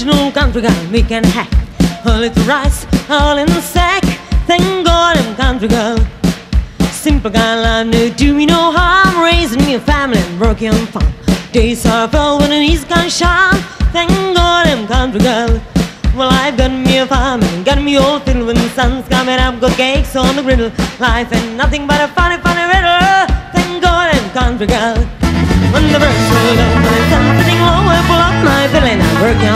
original country girl, We can hack. A little rice, all in the sack. Thank God I'm country girl. Simple girl, I knew do me no harm. Raising me a family and working on farm. Days are filled when the east can shine. Thank God I'm country girl. Well, I've got me a farm and got me all filled when the sun's coming up. Got cakes on the griddle. Life ain't nothing but a funny, funny riddle. Thank God I'm country girl. When the birds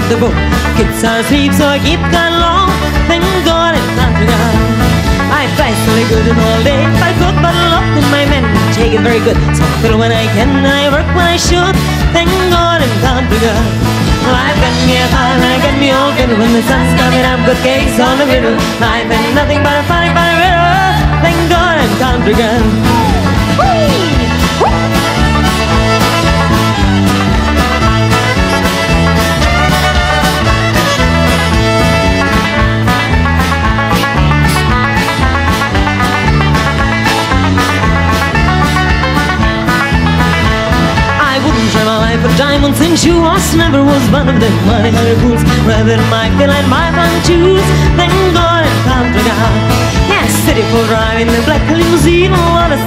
the boat. Kids are asleep, so I keep going long. Thank God I'm country girl. I fly really good and all day. I cook but lot and my men take it very good. So I when I can I work when I should. Thank God I'm country girl. Well, I've got me a fire and I got me all fiddle when the sun's coming up. Good cakes on the griddle. Life ain't nothing but a funny, funny riddle. Thank God I'm. Whee! Diamonds and shoes. Never was one of them money hungry fools. Rather my fill and my fun choose. Thank God I'm country guy. Yeah, city for driving the black limousine. What a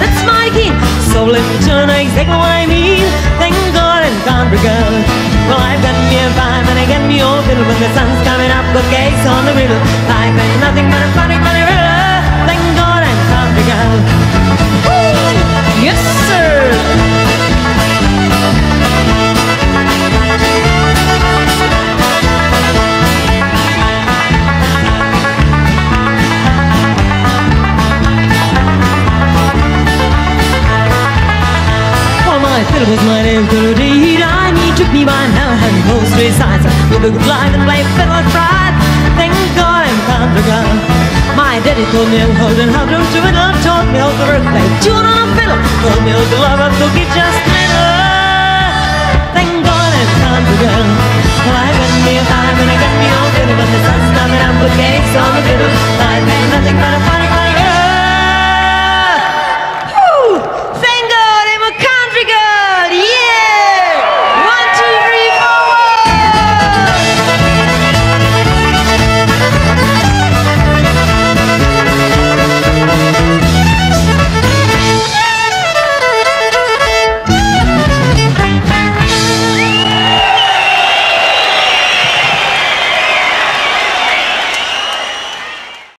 that's my key. So let me turn exactly what I mean. Thank God I'm country girl. Well, I've got me a vibe and I get me all filled when the sun's coming up. Got cakes on the griddle. Life ain't nothing but a funny, All fiddle was my name to deed. I he took me by hand and to his sides. With a good life and play fiddle pride. Thank God I'm country girl. My daddy told me how to how to do it. Taught me how to work, play tune on a fiddle. Told me how to love a cookie just little. Thank God I'm country girl. Well, I got me a time and I got me all fiddle. When the sun's coming up with cakes on the griddle. Life ain't nothing but a fun